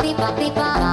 Beep! Beep! Beep! ba